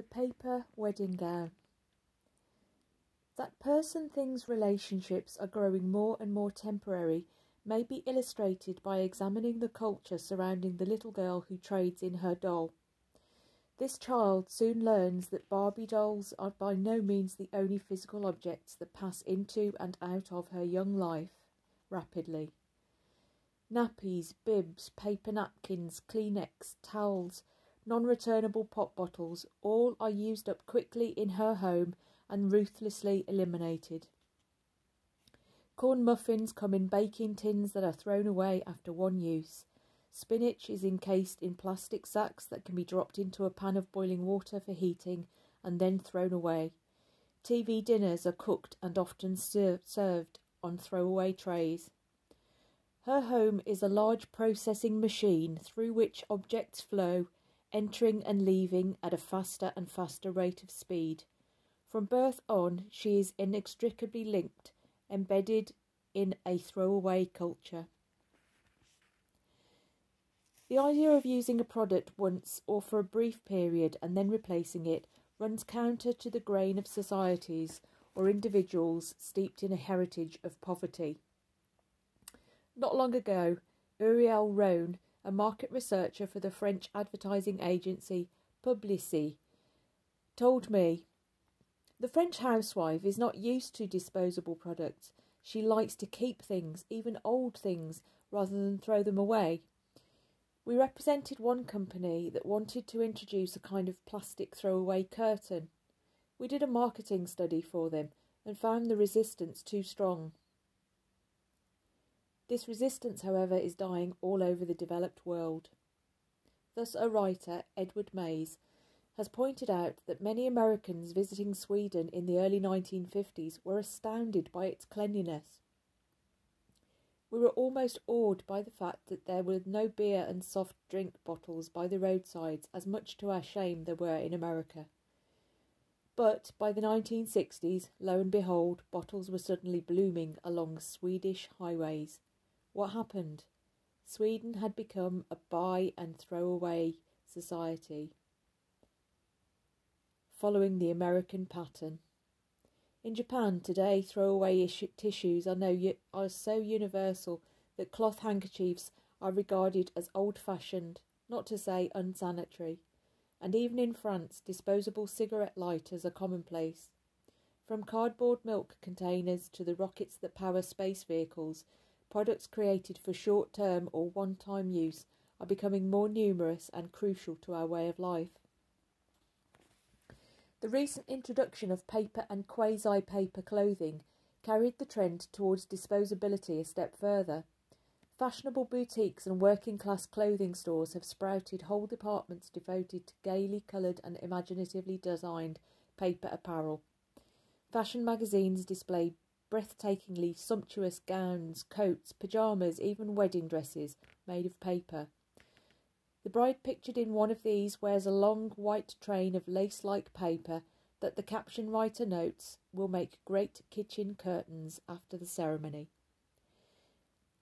The paper wedding gown. That person things relationships are growing more and more temporary may be illustrated by examining the culture surrounding the little girl who trades in her doll. This child soon learns that Barbie dolls are by no means the only physical objects that pass into and out of her young life rapidly. Nappies, bibs, paper napkins, Kleenex, towels, non returnable pop bottles, all are used up quickly in her home and ruthlessly eliminated. Corn muffins come in baking tins that are thrown away after one use. Spinach is encased in plastic sacks that can be dropped into a pan of boiling water for heating and then thrown away. TV dinners are cooked and often ser- served on throwaway trays. Her home is a large processing machine through which objects flow entering and leaving at a faster and faster rate of speed. From birth on, she is inextricably linked, embedded in a throwaway culture. The idea of using a product once or for a brief period and then replacing it runs counter to the grain of societies or individuals steeped in a heritage of poverty. Not long ago, Uriel Rohn a market researcher for the French advertising agency Publicis, told me the French housewife is not used to disposable products. She likes to keep things, even old things, rather than throw them away. We represented one company that wanted to introduce a kind of plastic throwaway curtain. We did a marketing study for them and found the resistance too strong. This resistance, however, is dying all over the developed world. Thus, a writer, Edward Mays, has pointed out that many Americans visiting Sweden in the early 1950s were astounded by its cleanliness. We were almost awed by the fact that there were no beer and soft drink bottles by the roadsides, as much to our shame there were in America. But by the 1960s, lo and behold, bottles were suddenly blooming along Swedish highways. What happened? Sweden had become a buy and throw away society, following the American pattern. In Japan today, throwaway tissues are, no, are so universal that cloth handkerchiefs are regarded as old fashioned, not to say unsanitary. And even in France, disposable cigarette lighters are commonplace. From cardboard milk containers to the rockets that power space vehicles, products created for short term or one time use are becoming more numerous and crucial to our way of life. The recent introduction of paper and quasi paper clothing carried the trend towards disposability a step further. Fashionable boutiques and working class clothing stores have sprouted whole departments devoted to gaily coloured and imaginatively designed paper apparel. Fashion magazines display breathtakingly sumptuous gowns, coats, pyjamas, even wedding dresses made of paper. The bride pictured in one of these wears a long white train of lace like paper that the caption writer notes will make great kitchen curtains after the ceremony.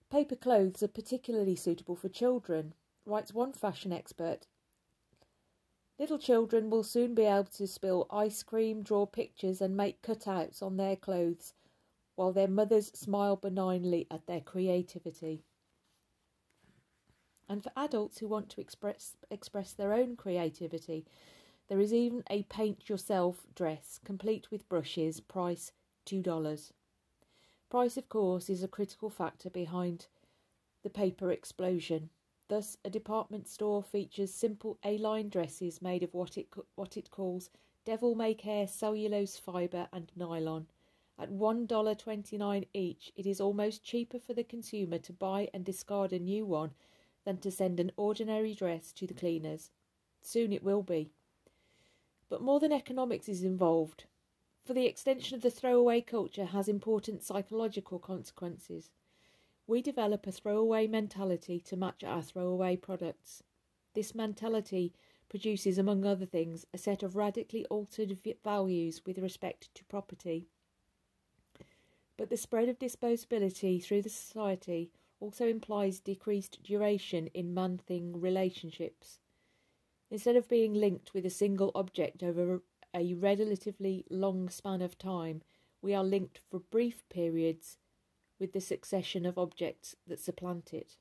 Paper clothes are particularly suitable for children, writes one fashion expert. Little children will soon be able to spill ice cream, draw pictures, and make cutouts on their clothes while their mothers smile benignly at their creativity. And for adults who want to express, express their own creativity, there is even a paint yourself dress, complete with brushes, price $2. Price, of course, is a critical factor behind the paper explosion. Thus, a department store features simple A-line dresses made of what it, what it calls devil may care cellulose fibre and nylon at $1.29 each, it is almost cheaper for the consumer to buy and discard a new one than to send an ordinary dress to the cleaners. Soon it will be. But more than economics is involved, for the extension of the throwaway culture has important psychological consequences. We develop a throwaway mentality to match our throwaway products. This mentality produces, among other things, a set of radically altered values with respect to property. But the spread of disposability through the society also implies decreased duration in man thing relationships. Instead of being linked with a single object over a relatively long span of time, we are linked for brief periods with the succession of objects that supplant it.